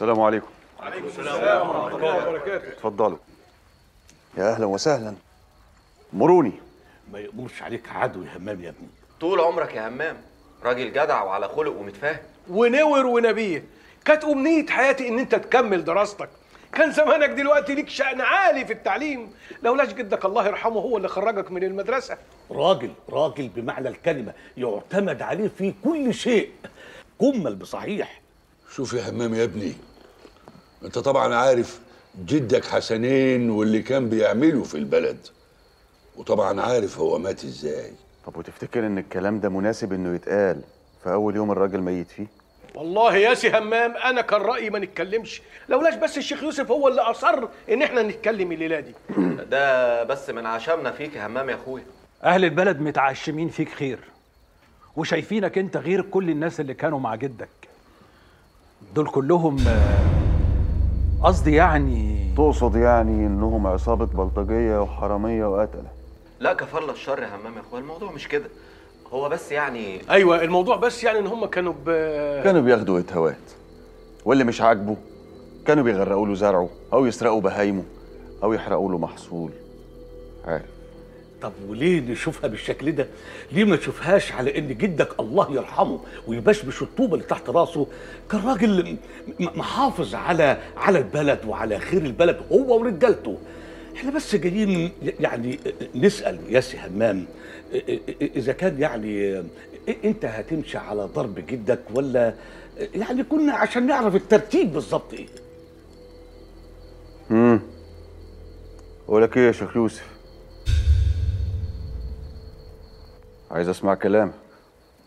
السلام عليكم. السلام ورحمة الله وبركاته. اتفضلوا. يا أهلا وسهلا. مروني. ما يأمرش عليك عدو يا همام يا ابني. طول عمرك يا همام. راجل جدع وعلى خلق ومتفاهم. ونور ونبيه. كانت أمنية حياتي إن أنت تكمل دراستك. كان زمانك دلوقتي ليك شأن عالي في التعليم. لولاش جدك الله يرحمه هو اللي خرجك من المدرسة. راجل راجل بمعنى الكلمة يعتمد عليه في كل شيء. كمل بصحيح. شوف يا همام يا ابني انت طبعا عارف جدك حسنين واللي كان بيعمله في البلد وطبعا عارف هو مات إزاي. طب وتفتكر إن الكلام ده مناسب إنه يتقال في أول يوم الراجل ميت فيه؟ والله يا سي همام أنا كان رأيي ما نتكلمش. لولاش بس الشيخ يوسف هو اللي أصر إن إحنا نتكلم الليلة دي. ده بس من عشمنا فيك يا همام يا أخويا. أهل البلد متعشمين فيك خير وشايفينك أنت غير كل الناس اللي كانوا مع جدك. دول كلهم آه، قصدي يعني تقصد يعني إنهم عصابة بلطجية وحرامية وقتلة. لا كفر الشر يا همام يا اخويا الموضوع مش كده. هو بس يعني أيوة الموضوع بس يعني إن هم كانوا ب كانوا بياخدوا اتهوات واللي مش عاجبه كانوا بيغرقوا له زرعه أو يسرقوا بهايمه أو يحرقوا له محصول. عارف. طب وليه نشوفها بالشكل ده؟ ليه ما نشوفهاش على إن جدك الله يرحمه ويبشبش الطوبة اللي تحت راسه كان راجل محافظ على على البلد وعلى خير البلد هو ورجالته. إحنا بس جايين يعني نسأل يا سي همام إذا كان يعني إنت هتمشي على ضرب جدك ولا يعني كنا عشان نعرف الترتيب بالظبط إيه؟ امم أقول لك إيه يا شيخ يوسف عايز اسمع كلامك